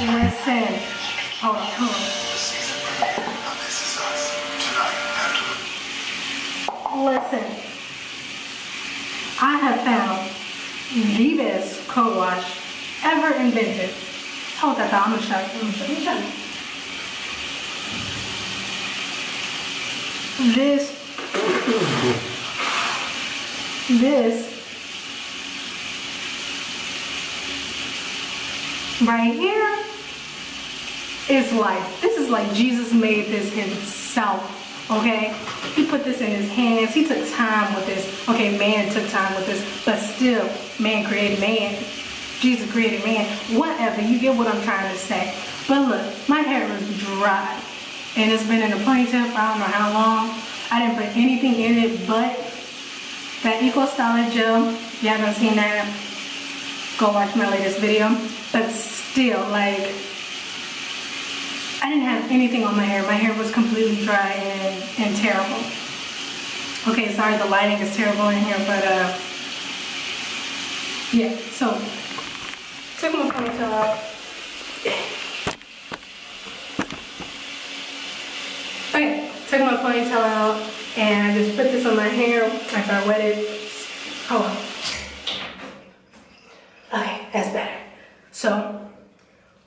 USA. Listen, I have found the best co-wash ever invented. Hold that down, I'm gonna show you. I'm gonna show you. This, this right here is like, this is like Jesus made this himself. Okay, he put this in his hands. He took time with this. Okay, man took time with this, but still, man created man. Jesus created man. Whatever, you get what I'm trying to say. But look, my hair is dry, and it's been in a ponytail for I don't know how long. I didn't put anything in it but that Eco Styler gel. You haven't seen that, go watch my latest video. But still, like, I didn't have anything on my hair. My hair was completely dry and, and terrible. Okay, sorry the lighting is terrible in here, but uh, yeah, so took my ponytail out. Okay, took my ponytail out and I just put this on my hair after I wet it. Oh, So,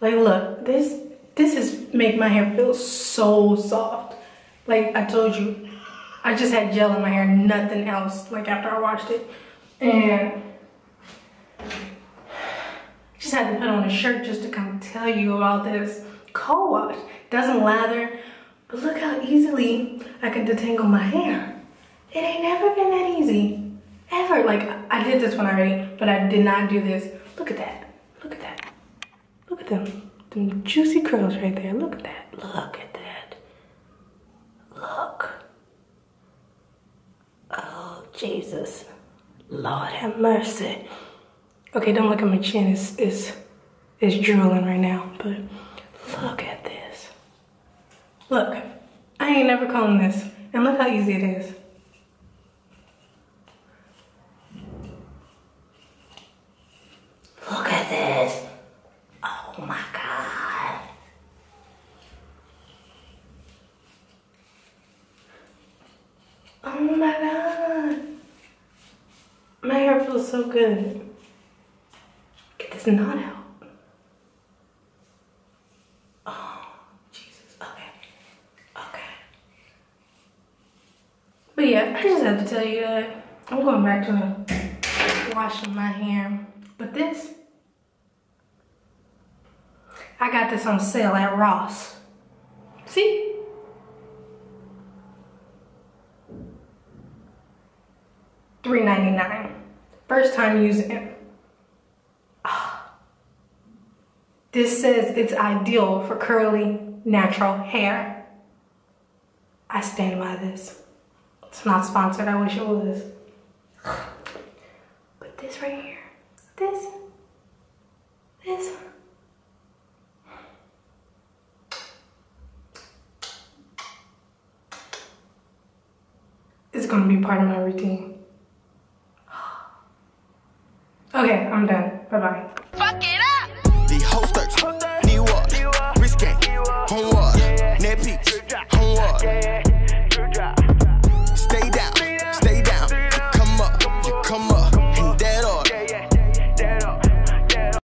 like look, this this is make my hair feel so soft. Like I told you, I just had gel in my hair, nothing else, like after I washed it. And just had to put on a shirt just to come tell you about this co-wash. Doesn't lather, but look how easily I can detangle my hair. It ain't never been that easy, ever. Like I did this one already, but I did not do this. Look at that, look at that. Look them. Them juicy curls right there. Look at that. Look at that. Look. Oh, Jesus. Lord have mercy. Okay, don't look at my chin. It's, it's, it's drooling right now. But look at this. Look. I ain't never combed this. And look how easy it is. Look at this. Oh my God. Oh my God. My hair feels so good. Get this knot out. Oh, Jesus. Okay. Okay. But yeah, I just have to tell you that I'm going back to washing my hair. But this, I got this on sale at Ross. See? Three ninety nine. First time using it. This says it's ideal for curly, natural hair. I stand by this. It's not sponsored, I wish it was. But this right here, this, this, is gonna be part of my routine. Okay, I'm done. Bye bye.